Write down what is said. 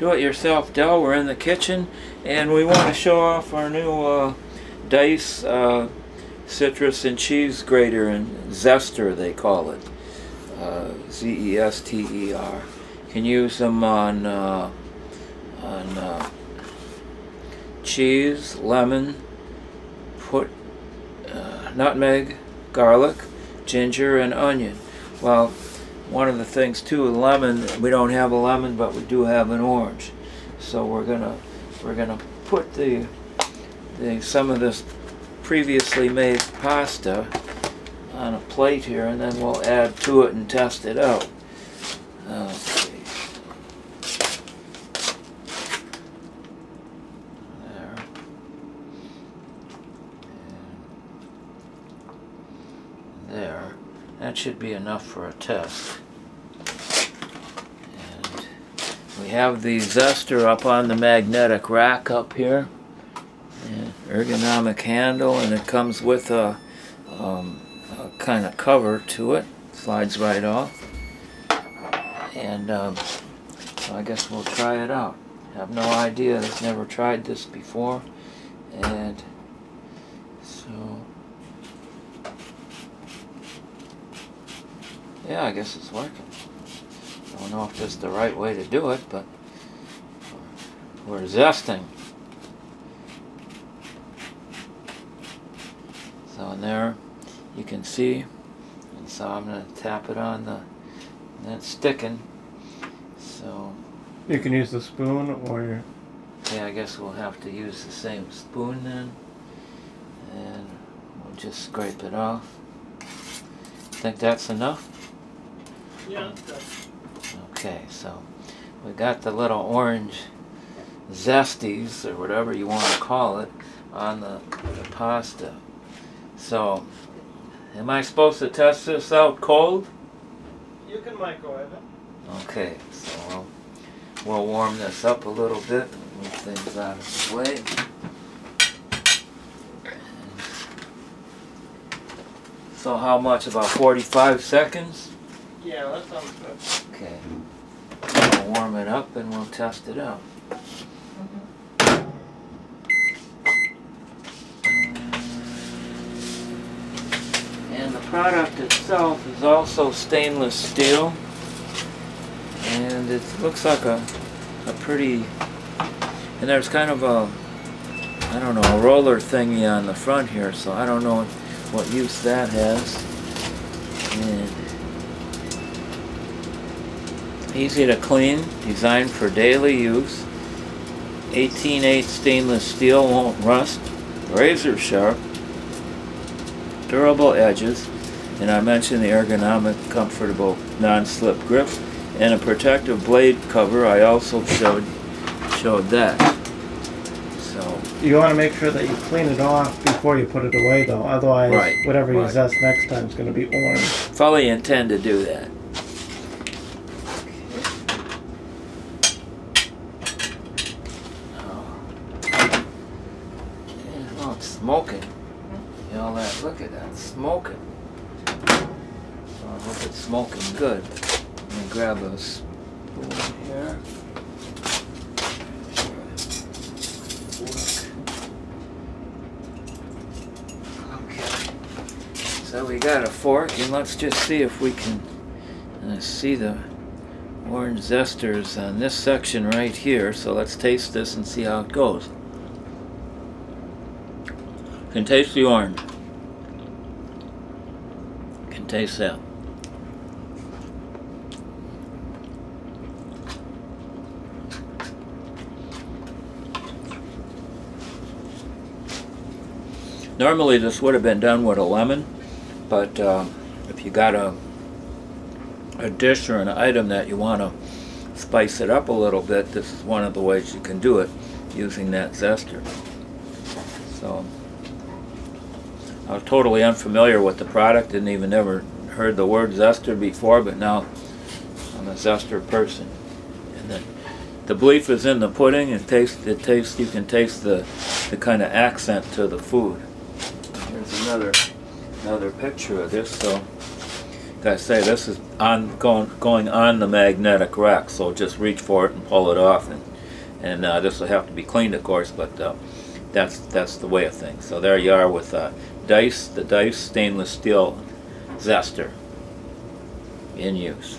do-it-yourself Del. We're in the kitchen and we want to show off our new uh, Dice uh, citrus and cheese grater and zester they call it. Uh, Z-E-S-T-E-R. Can use them on uh, on uh, cheese, lemon, put uh, nutmeg, garlic, ginger, and onion. Well, one of the things too, a lemon, we don't have a lemon, but we do have an orange. So we're gonna we're gonna put the the some of this previously made pasta on a plate here, and then we'll add to it and test it out. Uh, okay. There. And there. That should be enough for a test. And we have the zester up on the magnetic rack up here. Ergonomic handle and it comes with a, um, a kind of cover to it. Slides right off. And um, so I guess we'll try it out. Have no idea. I've never tried this before. And so Yeah, I guess it's working. I don't know if this is the right way to do it, but we're zesting. So in there, you can see, and so I'm going to tap it on the, and it's sticking. So, You can use the spoon or your, yeah, I guess we'll have to use the same spoon then. And we'll just scrape it off. Think that's enough? Yeah. Okay, so we got the little orange zesties or whatever you want to call it on the, the pasta. So, am I supposed to test this out cold? You can microwave it. Okay, so we'll, we'll warm this up a little bit and move things out of the way. So how much? About 45 seconds? Yeah, that sounds good. Okay. We'll warm it up and we'll test it out. Mm-hmm. And the product itself is also stainless steel. And it looks like a, a pretty, and there's kind of a, I don't know, a roller thingy on the front here, so I don't know what use that has. And Easy to clean, designed for daily use. 18-8 stainless steel won't rust. Razor sharp. Durable edges. And I mentioned the ergonomic, comfortable, non-slip grip. And a protective blade cover. I also showed showed that. So you want to make sure that you clean it off before you put it away though. Otherwise, Right, whatever you right. zest next time is going to be orange. fully intend to do that. Oh. Yeah, Oh, it's smoking. You know that? Look at that, smoking. So I hope it's smoking good. Let me grab a spoon here. Okay. So we got a fork, and let's just see if we can uh, see the orange zesters on this section right here. So let's taste this and see how it goes. Can taste the orange. Can taste that. Normally this would have been done with a lemon, but um, if you got a a dish or an item that you want to spice it up a little bit, this is one of the ways you can do it using that zester. So I was totally unfamiliar with the product, didn't even ever heard the word zester before, but now I'm a zester person. And the, the belief is in the pudding. It tastes. It tastes. You can taste the the kind of accent to the food. Here's another another picture of this. So, like I say, this is on going going on the magnetic rack. So just reach for it and pull it off, and And uh, this will have to be cleaned, of course, but uh, that's that's the way of things. So there you are with uh, Dice, the Dice stainless steel zester in use.